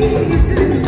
reason